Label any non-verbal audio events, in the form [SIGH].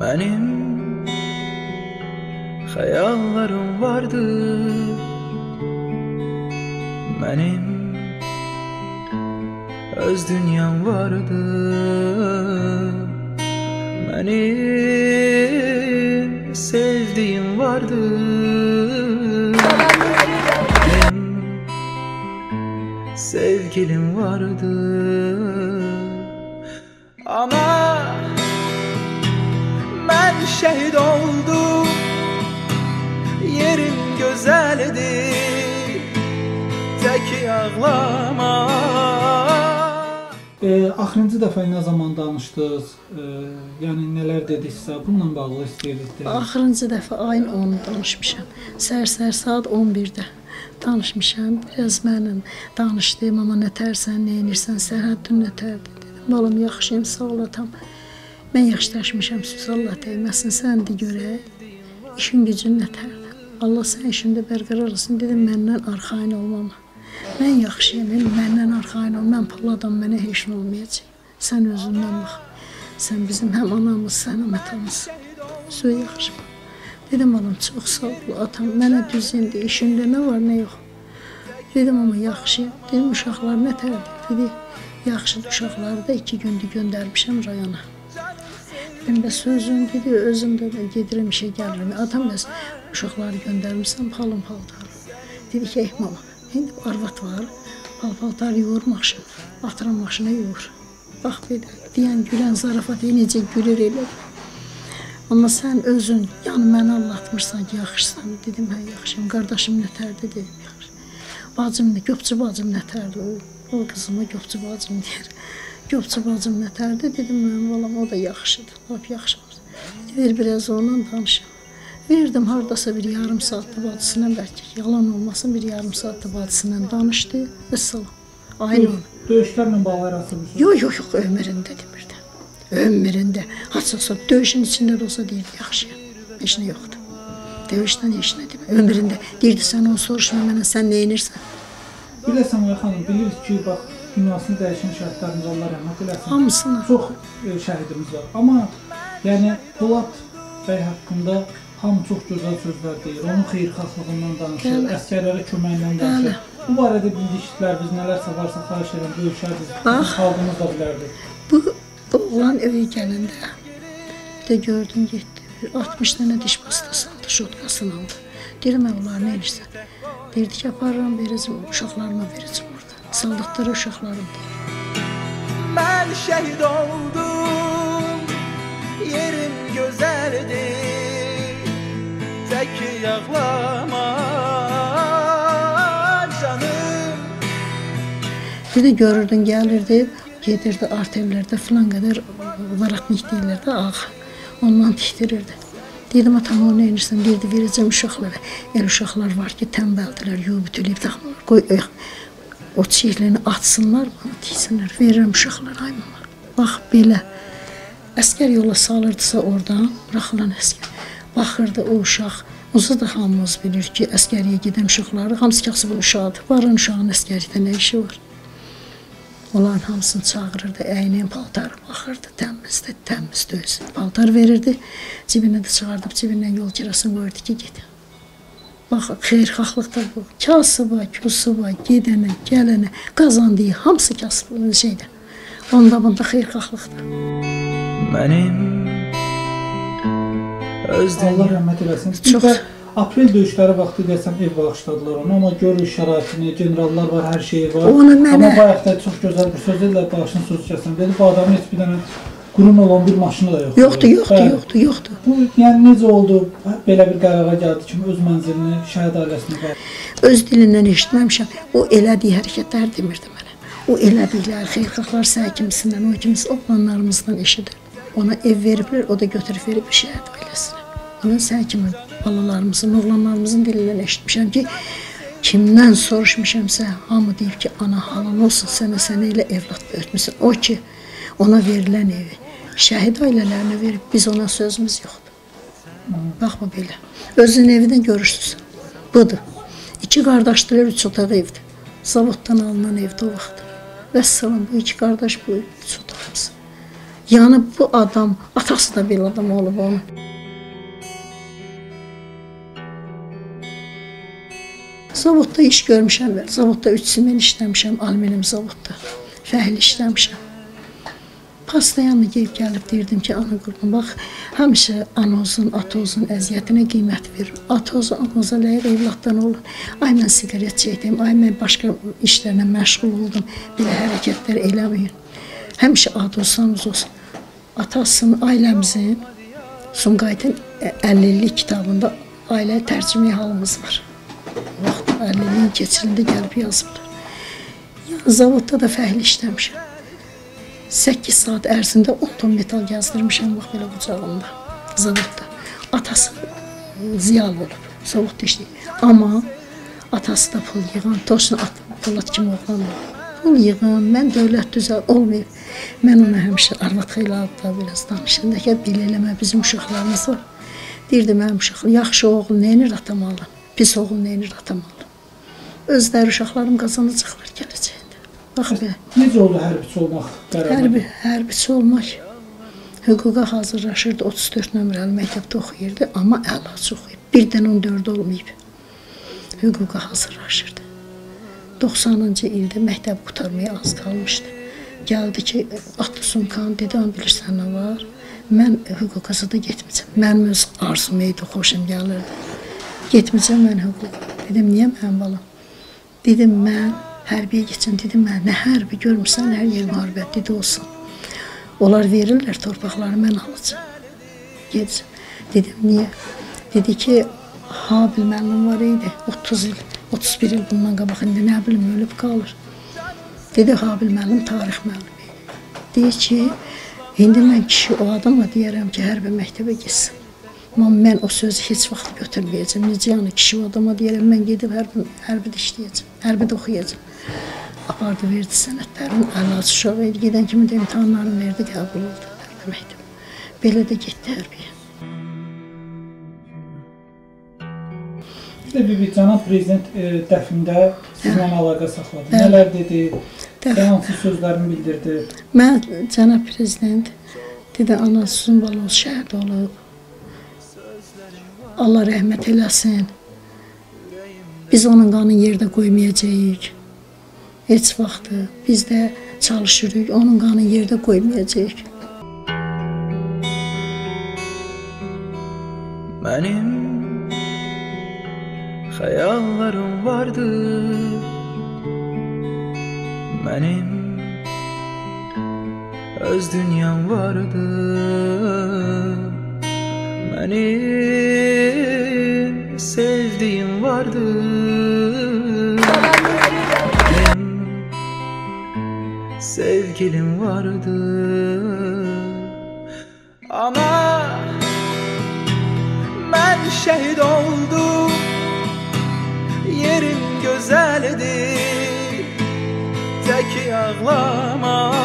Benim hayallerim vardı. Benim öz dünyam vardı. Benim sevdiğim vardı. Benim sevgilim vardı şehit oldum Yerim güzeldi Tek ağlama E, axırıncı dəfə nə zaman danışdınız? E, yəni nələr dedinizsə, bununla bağlı istəyirdik. də. Axırıncı dəfə ayın 10-u danışmışam. Səhər-səhər saat 11-də danışmışam. Biraz mənim danışdım, amma nə tərsən, nə edirsən, sərhəddin nətərdir dedim. Balam yaxşıyam, sağ ol atam. Mən yaxşılaşmışam, sus Allah dəyməsin, sən də görək. İşin gücün nətərdir. Allah sən işində bərqərar olsun dedim, məndən arxayın olmama. Mən yaxşıyam, el məndən arxayın ol. Mən puladan mənə heç nə olmayacaq. Sən özündən bax. Sən bizim həm anamızsan, həm atamızsan. Söz yaxşı. Dedim balam çox sağ ol atam. Mənə düz indi işində nə var, nə yox. Dedim amma yaxşıyam. Dedim uşaqlar nə tərdir? Dedi yaxşıdır uşaqları da 2 gündür göndərmişəm rayona. Dedim bəs sözün dedi özüm də gedirəm işə gəlirəm. Atam bəs uşaqları göndərmirsən palın paltar. Dedi ki, ey mama, indi arvad var. Pal paltar yuyur maşın. Atıram maşına yuyur. Bax belə deyən gülən zarafat necə gülür elə. Amma sən özün, yəni məni anlatmırsan ki, yaxşısan. Dedim, hə, yaxşıyam. Qardaşım nətərdir dedim, yaxşı. Bacım göpçü bacım nətərdir? O, o qızıma göpçü bacım [LAUGHS] deyir. Göpçü bacım nətərdir? Dedim, mənim balam o da yaxşıdır. Lap yaxşıdır. Ver biraz onunla danışım. Verdim hardasa bir yarım saatda bacısına bəlkə yalan olmasın bir yarım saatda bacısına danışdı və salam. Aynı onu. Döyüşlərlə bağlı arasında. Yox, yox, yox, ömründə demirdi. Ömründə. Haçasa döyüşün içində də olsa deyirdi, yaxşıyam. Heç nə yoxdur. Döyüşdən heç nə demir. Ömründə deyirdi, sən onu soruşma mənə, sən nə edirsən? Biləsən Ay xanım, bilirik ki, bax dünyasını dəyişən şəhidlərimiz Allah rəhmət eləsin. Hamısına. Çox e, şəhidimiz var. Amma yəni Polat bəy haqqında hamı çox gözəl sözlər deyir. Onun xeyirxahlığından danışır, əsgərlərə köməyindən danışır. Bu barədə bildikləriniz nələrsə varsa xahiş edirəm bölüşərdiniz. Bax. Xalqımız da bilərdi. Bu oğlan eve gələndə də gördüm getdi. Bir 60 dənə diş pastası aldı, şotkasını aldı. Deyirəm, onları nə edirsən? Deyirdi ki, aparıram, verəcəm, uşaqlarıma verəcəm. Saldıqları uşaqlarım deyir. Ben şehit oldum Yerim güzeldi Tek ağlama canım Bir də görürdün, gəlirdi, gedirdi arterlərdə filan qədər varaqnik deyirlər də ağ. Ondan tikdirirdi. Dedim atam o nə edirsən? Deyirdi verəcəm uşaqlara. El uşaqlar var ki, tənbəldilər, yuyub ütüləyib taxmırlar. Qoy o çiçəklərini atsınlar, bana tiksinlər. Verirəm uşaqlara ay mama. Bax belə. Əskər yola salırdısa oradan, buraxılan əskər. Baxırdı o uşaq. Onsuz da hamımız bilir ki, əskəriyə gedən uşaqları hamısı kasıbın uşağıdır. Varın uşağın əskərlikdə nə işi var? Onların hamısını çağırırdı, əynin paltarı baxırdı, təmizdir, təmiz döz. Paltar verirdi, cibinə də çıxardıb cibindən yol kirasını qoyurdu ki, get. Bax, xeyirxahlıq da bu. Kasıba, kusuba, gedənə, gələnə, qazandığı hamısı kasıb şeydə. Onda bunda xeyirxahlıqdır. Benim öz Allah dünyam rəhmət eləsin. Çox- aprel döyüşləri vaxtı desəm ev bağışladılar ona, amma görür şəraitini, generallar var, hər şeyi var. Onu mənə- Amma bayaq da çox gözəl bir söz dedilər, başını söz kəsəm. Dedi bu adamın heç bir dənə qurum olan bir maşını da yoxdur. Yoxdur, yoxdur, Bəli. yoxdur, yoxdur. Bu yəni necə oldu? Belə bir qərara gəldi ki, öz mənzilini şəhid ailəsinə ver. Öz dilindən eşitməmişəm. O elədiyi hərəkətlər demirdi mənə. O elədikləri xeyirxahlar sən kimisindən, o kimisi oğlanlarımızdan eşidir. Ona ev veriblər, o da götürüb verib şəhid ailəsinə. Ona sən kimi balalarımızın, oğlanlarımızın dilindən eşitmişəm ki, kimdən soruşmuşamsa, hamı deyir ki, ana halın olsun, sənə sənə elə evlad böyütmüsən. O ki, ona verilən evi şəhid ailələrinə verib, biz ona sözümüz yoxdur. Bax bu belə. Özün evindən görürsüz. Budur. İki qardaşdılar, üç otaq evdir. Zavoddan alınan evdə o vaxt. Vəssalam bu iki qardaş bu üç otaqımız. Yəni bu adam, atası da belə adam olub onun. Zavodda iş görmüşəm. Zavodda 3 il işləmişəm, alüminium zavodda. Fəhli işləmişəm. Pastayanla gelib gəlib deyirdim ki, ana qurban, bax, həmişə anozun, atozun əziyyətinə qiymət ver. Atoz, anoza layiq evladdan olur. Ay mən siqaret çəkdim, ay mən başqa işlərlə məşğul oldum. Belə hərəkətlər eləməyin. Həmişə adozsanız olsun. Atasının, ailəmizin Sumqayıtın 50-lik kitabında ailə tərcümə halımız var. Vaxt 50-liyin keçirində gəlib yazıblar. Zavodda da fəhli işləmişəm. 8 saat ərzində 10 ton metal yazdırmışam bax belə qucağımda. Zavodda. Atası ziyalı olub. Zavodda işləyir. Amma atası da pul yığan, Toşun at, Polat kimi oğlan olub. Pul yığan, mən dövlət düzəl olmayıb. Mən ona həmişə arvad xeyli adla biraz danışanda ki, belə eləmə bizim uşaqlarımız var. Deyirdi mənim uşaqlar, yaxşı oğul neynir atam alın, pis oğul neynir atam alın. Özləri uşaqlarım qazanacaqlar gələcəkdə. Bax belə. Necə oldu hərbiçi olmaq qərarı? Hərbi, hərbiçi olmaq. Hüquqa hazırlaşırdı, 34 nömrəli məktəbdə oxuyurdu, amma əlac oxuyub. Birdən 14 olmayıb. Hüquqa hazırlaşırdı. 90-cı ildə məktəb qutarmaya az qalmışdı. Gəldi ki, atlı sumkan dedi, "An bilirsən nə var? Mən hüquqa da getməyəcəm. Mənim öz arzum idi, xoşum gəlirdi. Getməyəcəm mən hüquqa. Dedim, niyə mənim balam? Dedim, mən hərbiyə keçəm. Dedim, mən nə hərbi görmüsən, hər yer müharibə dedi olsun. Onlar verirlər torpaqları, mən alacağam. Gedəcəm. Dedim, niyə? Dedi ki, Habil müəllim var idi, 30 il, 31 il bundan qabaq indi nə bilim ölüb qalır. Dedi Habil müəllim tarix müəllimi. Deyir ki, indi mən kişi o adama deyərəm ki, hərbi məktəbə getsin. Amma mən o sözü heç vaxt götürməyəcəm. Necə yəni kişi adama deyərəm, mən gedib hərbi, hərbidə işləyəcəm, hərbidə oxuyacam. Apardı verdi sənədlərin, əlac uşağı idi. Gedən kimi də imtahanlarını verdi, qəbul oldu məktəbə. Belə də getdi hərbiyə. Bir də bir cənab prezident e, dəfində sizlə əlaqə saxladı. Bəli. Nələr dedi? Dəf- hansı sözlərini bildirdi? Mən cənab prezident dedi anasının balası şəhid olub. Allah rəhmət eləsin. Biz onun qanını yerdə qoymayacağıq. Heç vaxtı biz də çalışırıq, onun qanını yerdə qoymayacağıq. Benim hayallerim vardı Benim öz dünyam vardı Benim sevdiğim vardı. Benim sevgilim vardı. Ama ben şehit oldum. Yerim güzeldi. Tek ağlar